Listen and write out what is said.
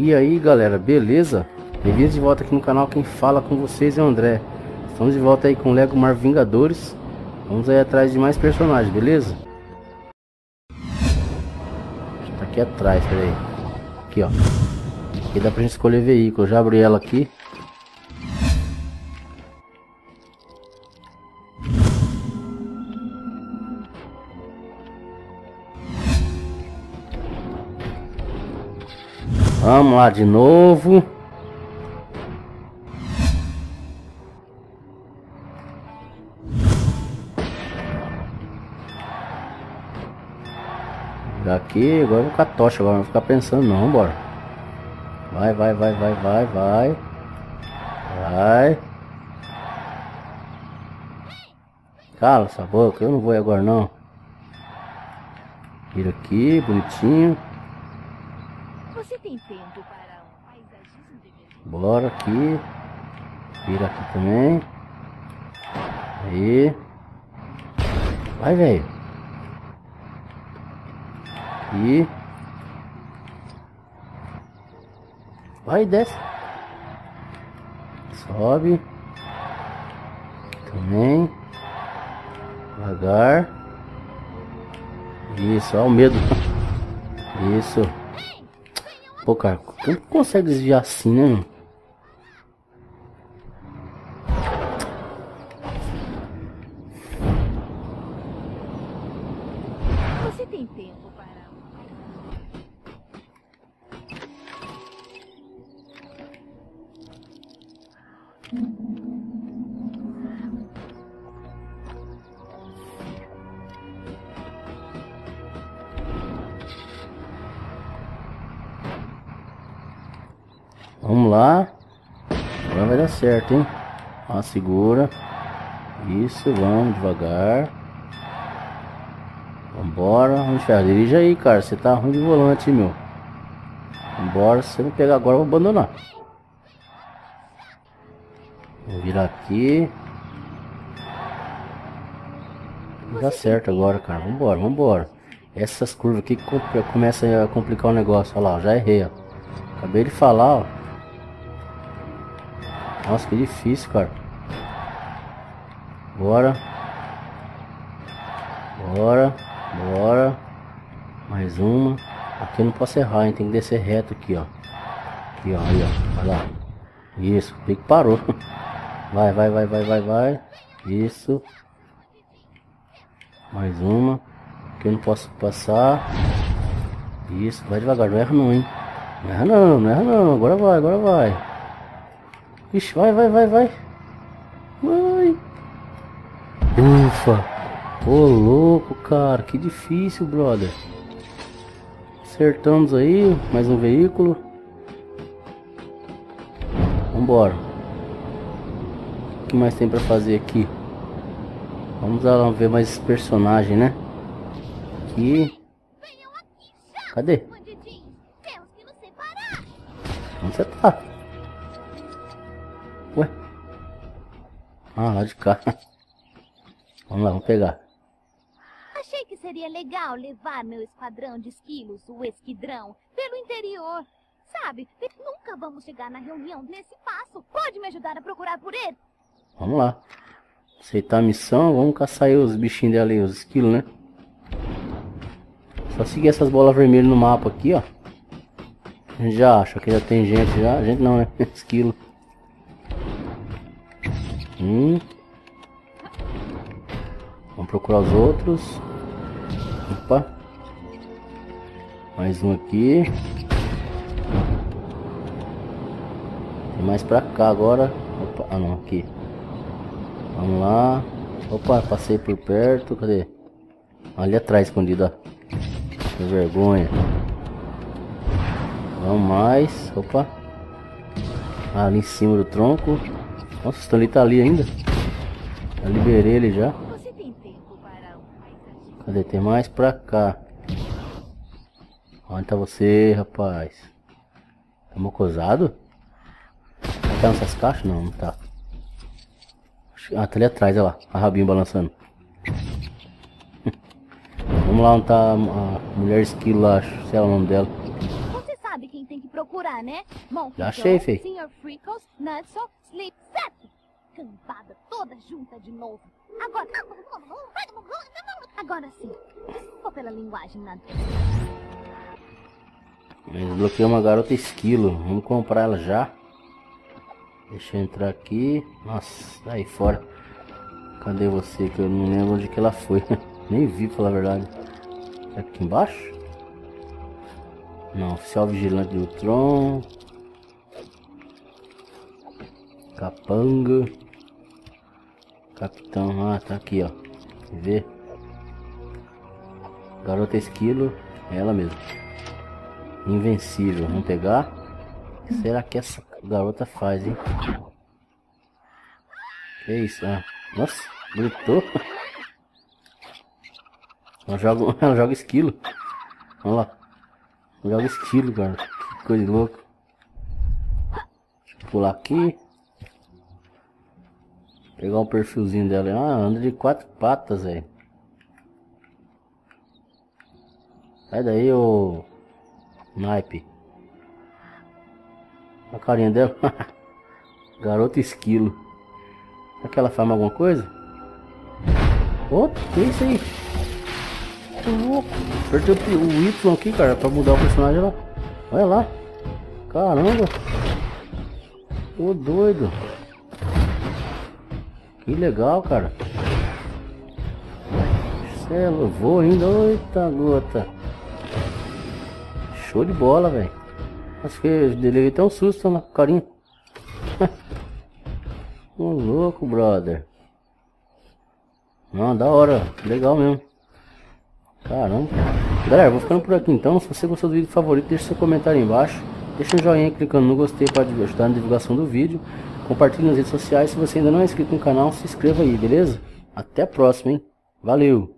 E aí galera, beleza? Bem-vindos de volta aqui no canal, quem fala com vocês é o André. Estamos de volta aí com Lego Mar Vingadores. Vamos aí atrás de mais personagens, beleza? Tá aqui atrás, peraí. Aqui ó. Aqui dá pra gente escolher veículo, já abri ela aqui Vamos lá de novo. Daqui, agora vou ficar tocha, agora não vou ficar pensando não, bora. Vai, vai, vai, vai, vai, vai. Vai. Cala essa boca, eu não vou agora não. Vira aqui, bonitinho. Bora aqui. Vira aqui também. Aí. Vai, velho. Aqui. Vai, desce. Sobe. Também. Devagar. Isso, olha o medo. Isso. Pô, cara, como consegue desviar assim, né? Vamos lá. Agora vai dar certo, hein? Ó, segura. Isso, vamos devagar. Vambora. Vamos enxergar. Dirige aí, cara. Você tá ruim de volante, meu. Vambora. Se você não pegar agora, eu vou abandonar. Vou virar aqui. Dá certo agora, cara. Vambora, vambora. Essas curvas aqui começam a complicar o negócio. Olha lá, já errei, ó. Acabei de falar, ó. Nossa, que difícil, cara. Bora. Bora. Bora. Mais uma. Aqui eu não posso errar, hein? Tem que descer reto aqui, ó. Aqui, ó. Aí, ó. Olha lá. Isso. O pique parou. Vai, vai, vai, vai, vai, vai. Isso. Mais uma. Aqui eu não posso passar. Isso. Vai devagar. Não erra não, hein? Não erra não, não erra não. Agora vai, agora vai. Ixi, vai, vai, vai, vai. Vai. Ufa. Ô, louco, cara. Que difícil, brother. Acertamos aí. Mais um veículo. Vambora. O que mais tem pra fazer aqui? Vamos lá ver mais personagem, né? Aqui. Cadê? Onde você tá? Ah, lá de cá. Vamos lá, vamos pegar. Achei que seria legal levar meu esquadrão de esquilos, o esquidrão, pelo interior. Sabe, nunca vamos chegar na reunião nesse passo. Pode me ajudar a procurar por ele? Vamos lá. Aceitar a missão, vamos caçar aí os bichinhos dela aí, os esquilos, né? Só seguir essas bolas vermelhas no mapa aqui, ó. A gente já acha que já tem gente já. Gente não, né? Esquilo. Hum. Vamos procurar os outros. Opa. Mais um aqui. Tem mais pra cá agora. Opa, ah não, aqui. Vamos lá. Opa, passei por perto. Cadê? Ali atrás escondido, ó. Que vergonha. Vamos mais. Opa. Ali em cima do tronco. Nossa, o Stanley tá ali ainda. Já liberei ele já. Cadê? Tem mais pra cá. Onde tá você, rapaz? Tá mocosado? Tá nessas caixas? Não, não tá. Ah, tá ali atrás, olha lá. A rabinho balançando. Vamos lá onde tá a mulher esquilo lá, sei lá o nome dela. Você sabe quem tem que procurar já, né? Monkey Já achei, Joe, fei. Sr. Freckles, Nutso, Sleep, Set. Cambada toda junta de novo. Agora... Agora sim. Desculpa pela linguagem, nada. Desbloqueei uma garota esquilo. Vamos comprar ela já. Deixa eu entrar aqui. Nossa, sai fora. Cadê você? Que eu não lembro onde que ela foi. Nem vi, falar a verdade. Será aqui embaixo? Não, oficial vigilante do Tron. Capanga. Capitão, ah, tá aqui, ó. Ver? Garota esquilo, ela mesmo. Invencível, vamos pegar. O que será que essa garota faz, hein? Que isso? Ah, nossa, gritou. Ela joga, ela joga esquilo. Olha lá. Ela joga esquilo, cara. Que coisa louca. Deixa eu pular aqui. Pegar o perfilzinho dela. Ah, anda de quatro patas, velho. Sai daí, ô. Naipe. A carinha dela. Garota esquilo. Será que ela faz alguma coisa? Ô, que isso aí? Louco. Apertei o o Y aqui, cara, pra mudar o personagem lá. Olha lá. Caramba. Ô, doido. Que legal, cara. Celo, vou ainda. Eita, gota. Show de bola, velho. Acho que eu levei até um susto na carinha. Ô louco, brother. Não, da hora. Legal mesmo. Caramba. Galera, vou ficando por aqui então. Se você gostou do vídeo favorito, deixe seu comentário aí embaixo. Deixa um joinha clicando no gostei para ajudar na divulgação do vídeo. Compartilhe nas redes sociais. Se você ainda não é inscrito no canal, se inscreva aí, beleza? Até a próxima, hein? Valeu!